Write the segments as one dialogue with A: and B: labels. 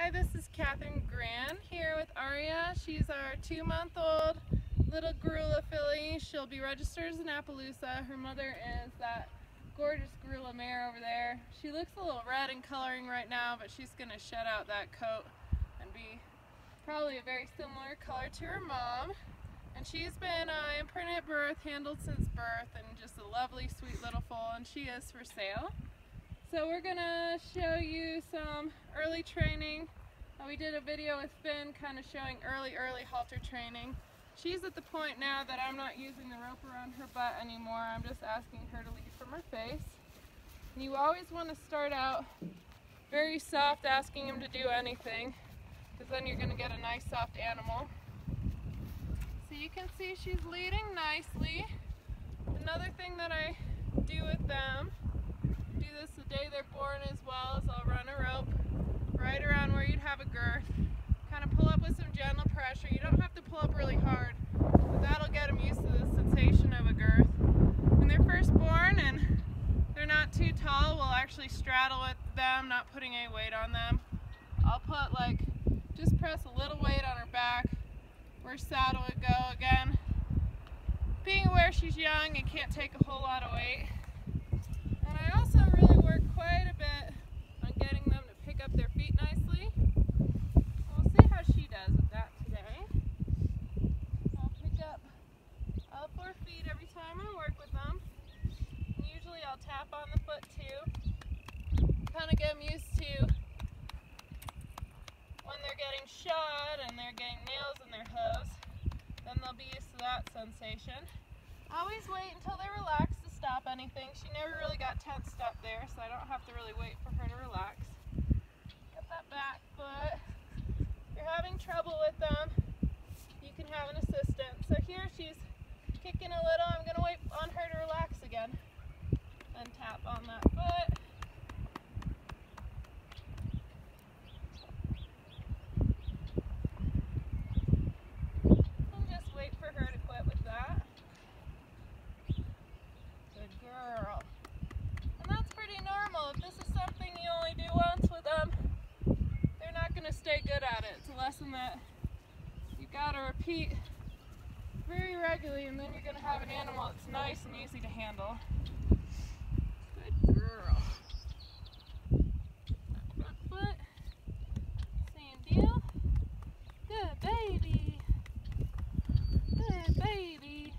A: Hi, this is Catherine Gran here with Aria. She's our two-month-old little grulla filly. She'll be registered as an Appaloosa. Her mother is that gorgeous grulla mare over there. She looks a little red in coloring right now, but she's going to shed out that coat and be probably a very similar color to her mom. And she's been uh, imprinted at birth, handled since birth, and just a lovely, sweet little foal, and she is for sale. So we're gonna show you some early training. Uh, we did a video with Finn kind of showing early, early halter training. She's at the point now that I'm not using the rope around her butt anymore. I'm just asking her to lead from her face. And you always want to start out very soft, asking him to do anything, because then you're to get a nice soft animal. So you can see she's leading nicely. Another thing that I do with them this the day they're born as well, is I'll run a rope right around where you'd have a girth. Kind of pull up with some gentle pressure. You don't have to pull up really hard, but that'll get them used to the sensation of a girth. When they're first born and they're not too tall, we'll actually straddle with them, not putting any weight on them. I'll put like, just press a little weight on her back, where saddle would go again. Being aware she's young and can't take a whole lot of weight. And I also really work quite a bit on getting them to pick up their feet nicely. We'll see how she does with that today. I'll pick up all four feet every time I work with them. And usually I'll tap on the foot too. Kind of get them used to when they're getting shod and they're getting nails in their hooves. Then they'll be used to that sensation. Always wait until they relax stop anything. She never really got tensed up there, so I don't have to really wait for her to relax. Get that back foot. If you're having trouble with them, you can have an assistant. So here she's kicking a little. I'm going to wait on her to relax again. And tap on that foot. stay good at it. It's a lesson that you gotta very regularly and then you're gonna have an animal that's nice and easy to handle. Good girl. Front foot. Same deal. Good baby. Good baby.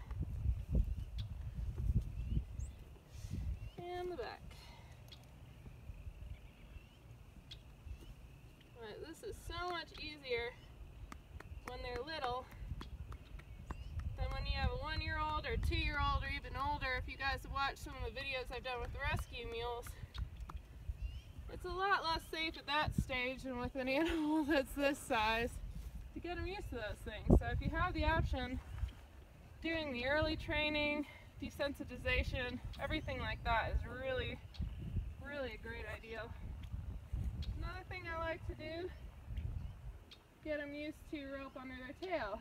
A: And the back. this is so much easier when they're little than when you have a one-year-old or two-year-old or even older. If you guys have watched some of the videos I've done with the rescue mules, it's a lot less safe at that stage than with an animal that's this size to get them used to those things. So if you have the option, doing the early training, desensitization, everything like that is really, really a great idea. Another thing I like to do get them used to rope under their tail.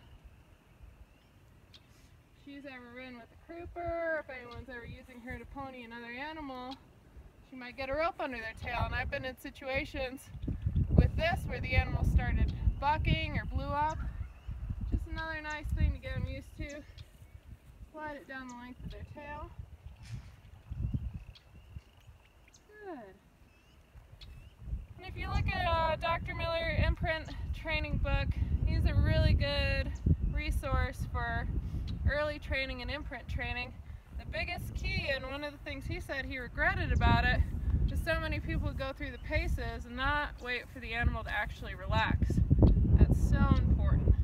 A: She's ever ridden with a crupper, if anyone's ever using her to pony another animal, she might get a rope under their tail. And I've been in situations with this where the animal started bucking or blew up. Just another nice thing to get them used to. Slide it down the length of their tail. Good. And if you look at uh, Dr. Miller imprint training book. He's a really good resource for early training and imprint training. The biggest key, and one of the things he said he regretted about it, is so many people go through the paces and not wait for the animal to actually relax. That's so important.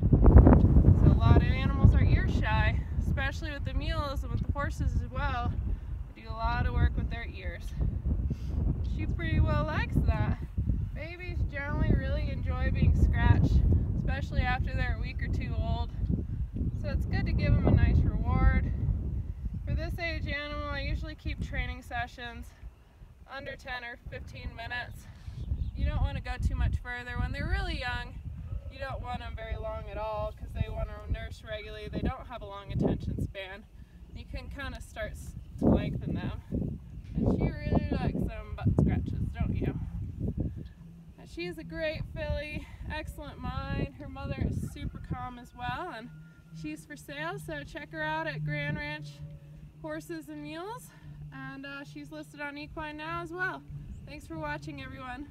A: So a lot of animals are ear shy, especially with the mules and with the horses as well. They do a lot of work with their ears. She pretty well likes that. Babies generally really enjoy being scratched, especially after they're a week or two old. So it's good to give them a nice reward. For this age animal, I usually keep training sessions under 10 or 15 minutes. You don't want to go too much further. When they're really young, you don't want them very long at all because they want to nurse regularly. They don't have a long attention span. You can kind of start to lengthen them. And she really likes them butt scratches, don't you? She's a great filly, excellent mind. Her mother is super calm as well, and she's for sale. So check her out at Grand Ranch Horses and Mules, and uh, she's listed on EquineNow as well. Thanks for watching, everyone.